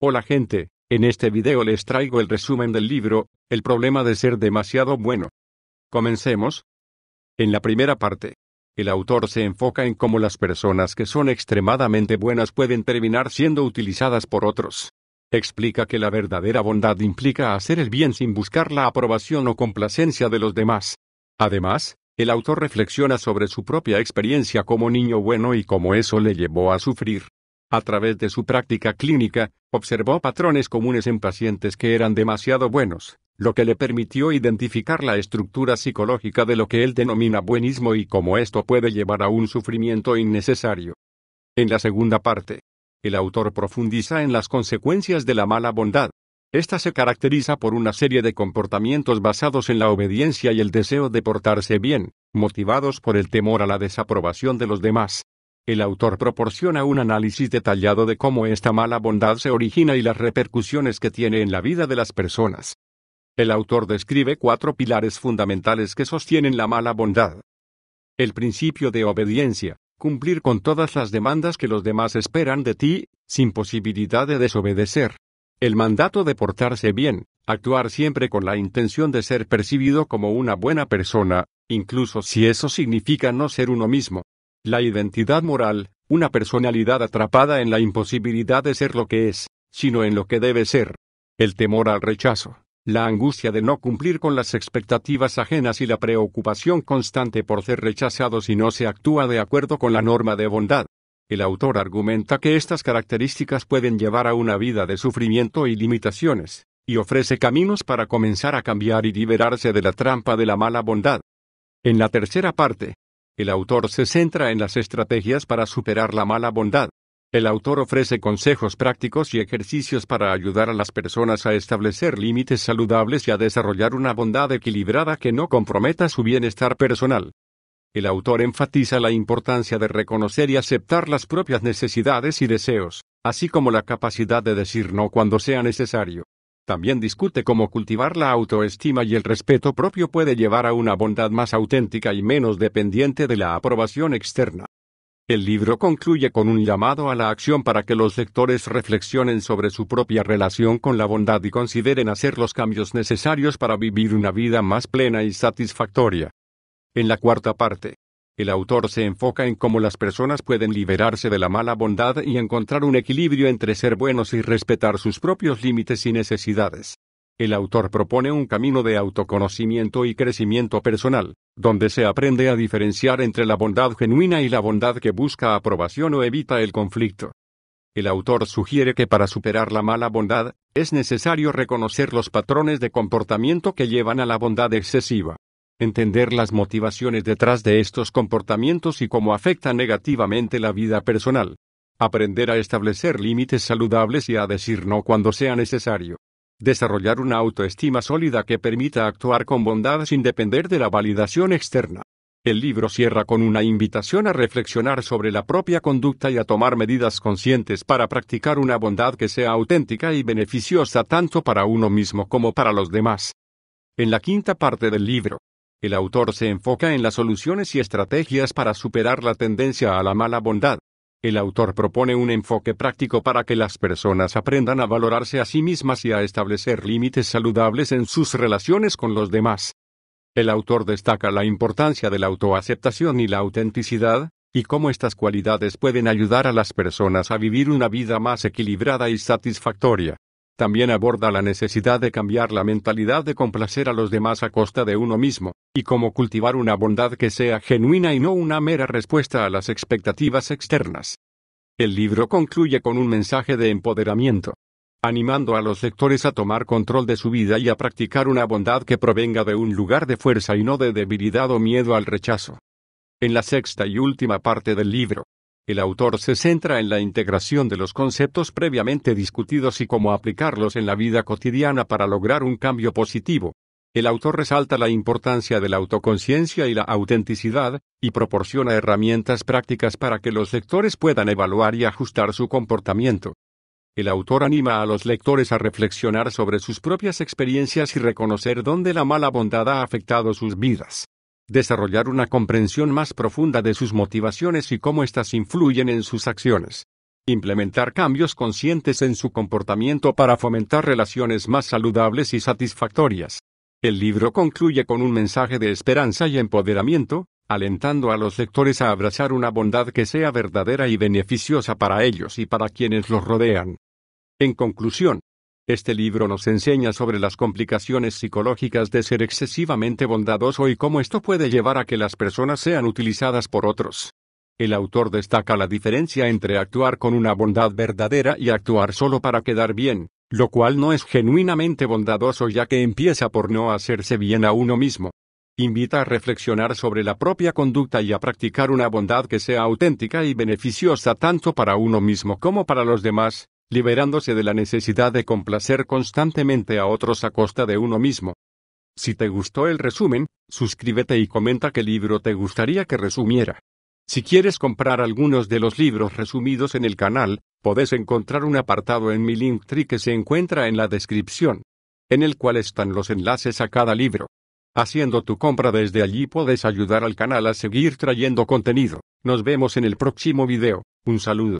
Hola gente, en este video les traigo el resumen del libro, El problema de ser demasiado bueno. Comencemos. En la primera parte, el autor se enfoca en cómo las personas que son extremadamente buenas pueden terminar siendo utilizadas por otros. Explica que la verdadera bondad implica hacer el bien sin buscar la aprobación o complacencia de los demás. Además, el autor reflexiona sobre su propia experiencia como niño bueno y cómo eso le llevó a sufrir. A través de su práctica clínica, observó patrones comunes en pacientes que eran demasiado buenos, lo que le permitió identificar la estructura psicológica de lo que él denomina buenismo y cómo esto puede llevar a un sufrimiento innecesario. En la segunda parte, el autor profundiza en las consecuencias de la mala bondad. Esta se caracteriza por una serie de comportamientos basados en la obediencia y el deseo de portarse bien, motivados por el temor a la desaprobación de los demás. El autor proporciona un análisis detallado de cómo esta mala bondad se origina y las repercusiones que tiene en la vida de las personas. El autor describe cuatro pilares fundamentales que sostienen la mala bondad. El principio de obediencia, cumplir con todas las demandas que los demás esperan de ti, sin posibilidad de desobedecer. El mandato de portarse bien, actuar siempre con la intención de ser percibido como una buena persona, incluso si eso significa no ser uno mismo. La identidad moral, una personalidad atrapada en la imposibilidad de ser lo que es, sino en lo que debe ser. El temor al rechazo, la angustia de no cumplir con las expectativas ajenas y la preocupación constante por ser rechazado si no se actúa de acuerdo con la norma de bondad. El autor argumenta que estas características pueden llevar a una vida de sufrimiento y limitaciones, y ofrece caminos para comenzar a cambiar y liberarse de la trampa de la mala bondad. En la tercera parte, el autor se centra en las estrategias para superar la mala bondad. El autor ofrece consejos prácticos y ejercicios para ayudar a las personas a establecer límites saludables y a desarrollar una bondad equilibrada que no comprometa su bienestar personal. El autor enfatiza la importancia de reconocer y aceptar las propias necesidades y deseos, así como la capacidad de decir no cuando sea necesario. También discute cómo cultivar la autoestima y el respeto propio puede llevar a una bondad más auténtica y menos dependiente de la aprobación externa. El libro concluye con un llamado a la acción para que los lectores reflexionen sobre su propia relación con la bondad y consideren hacer los cambios necesarios para vivir una vida más plena y satisfactoria. En la cuarta parte, el autor se enfoca en cómo las personas pueden liberarse de la mala bondad y encontrar un equilibrio entre ser buenos y respetar sus propios límites y necesidades. El autor propone un camino de autoconocimiento y crecimiento personal, donde se aprende a diferenciar entre la bondad genuina y la bondad que busca aprobación o evita el conflicto. El autor sugiere que para superar la mala bondad, es necesario reconocer los patrones de comportamiento que llevan a la bondad excesiva entender las motivaciones detrás de estos comportamientos y cómo afectan negativamente la vida personal, aprender a establecer límites saludables y a decir no cuando sea necesario, desarrollar una autoestima sólida que permita actuar con bondad sin depender de la validación externa. El libro cierra con una invitación a reflexionar sobre la propia conducta y a tomar medidas conscientes para practicar una bondad que sea auténtica y beneficiosa tanto para uno mismo como para los demás. En la quinta parte del libro, el autor se enfoca en las soluciones y estrategias para superar la tendencia a la mala bondad. El autor propone un enfoque práctico para que las personas aprendan a valorarse a sí mismas y a establecer límites saludables en sus relaciones con los demás. El autor destaca la importancia de la autoaceptación y la autenticidad, y cómo estas cualidades pueden ayudar a las personas a vivir una vida más equilibrada y satisfactoria. También aborda la necesidad de cambiar la mentalidad de complacer a los demás a costa de uno mismo, y cómo cultivar una bondad que sea genuina y no una mera respuesta a las expectativas externas. El libro concluye con un mensaje de empoderamiento, animando a los lectores a tomar control de su vida y a practicar una bondad que provenga de un lugar de fuerza y no de debilidad o miedo al rechazo. En la sexta y última parte del libro, el autor se centra en la integración de los conceptos previamente discutidos y cómo aplicarlos en la vida cotidiana para lograr un cambio positivo. El autor resalta la importancia de la autoconciencia y la autenticidad, y proporciona herramientas prácticas para que los lectores puedan evaluar y ajustar su comportamiento. El autor anima a los lectores a reflexionar sobre sus propias experiencias y reconocer dónde la mala bondad ha afectado sus vidas desarrollar una comprensión más profunda de sus motivaciones y cómo éstas influyen en sus acciones. Implementar cambios conscientes en su comportamiento para fomentar relaciones más saludables y satisfactorias. El libro concluye con un mensaje de esperanza y empoderamiento, alentando a los lectores a abrazar una bondad que sea verdadera y beneficiosa para ellos y para quienes los rodean. En conclusión, este libro nos enseña sobre las complicaciones psicológicas de ser excesivamente bondadoso y cómo esto puede llevar a que las personas sean utilizadas por otros. El autor destaca la diferencia entre actuar con una bondad verdadera y actuar solo para quedar bien, lo cual no es genuinamente bondadoso ya que empieza por no hacerse bien a uno mismo. Invita a reflexionar sobre la propia conducta y a practicar una bondad que sea auténtica y beneficiosa tanto para uno mismo como para los demás, liberándose de la necesidad de complacer constantemente a otros a costa de uno mismo. Si te gustó el resumen, suscríbete y comenta qué libro te gustaría que resumiera. Si quieres comprar algunos de los libros resumidos en el canal, podés encontrar un apartado en mi Linktree que se encuentra en la descripción, en el cual están los enlaces a cada libro. Haciendo tu compra desde allí puedes ayudar al canal a seguir trayendo contenido. Nos vemos en el próximo video. Un saludo.